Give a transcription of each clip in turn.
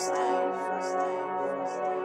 first time,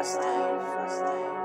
first time.